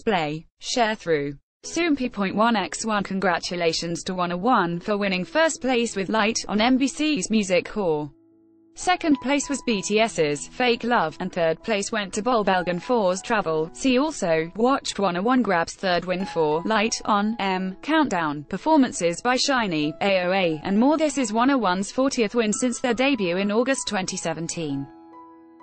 display, share through. Soompi.1x1 Congratulations to Wanna One for winning first place with Light on MBC's Music Core. Second place was BTS's Fake Love, and third place went to Bolbbalgan 4's Travel. See also, watched Wanna One grabs third win for Light on M Countdown, performances by SHINee, AOA, and more. This is Wanna One's 40th win since their debut in August 2017.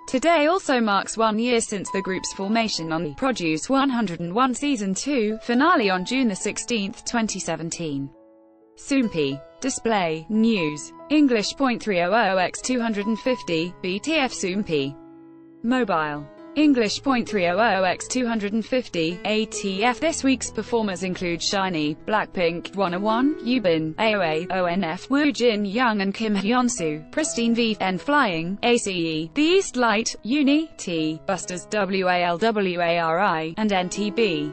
Today also marks one year since the group's formation on Produce 101 Season 2 finale on June 16, 2017. Soompi. Display, News. English .300x250, BTF Soompi. Mobile. English .300x250, ATF This week's performers include SHINee, Blackpink, Wanna One, Yubin, AOA, ONF, Woo Jin Young and Kim Hyunsu, Pristin V, N Flying, ACE, The East Light, UNI.T, Busters WALWARI, and NTB.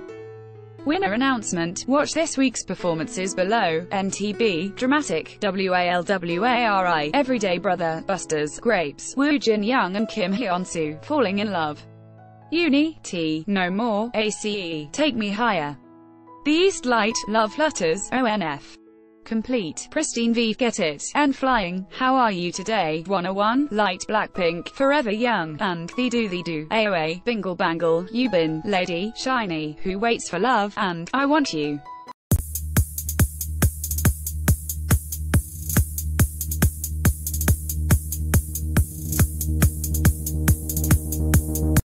Winner announcement. Watch this week's performances below. NTB, Dramatic, WALWARI, Everyday Brother, Busters, Grapes, Woo Jin Young and Kim Hyun Soo, Falling in Love. UNI.T, No More, ACE, Take Me Higher. The East Light, Love Flutters, ONF. Complete, Pristin V, Get It, N Flying, How Are You Today, Wanna One, Light Blackpink, Forever Young, and DDU-DU DDU-DU, AOA, Bingle Bangle, Yubin, Lady, SHINee, Who Waits for Love, and I Want You.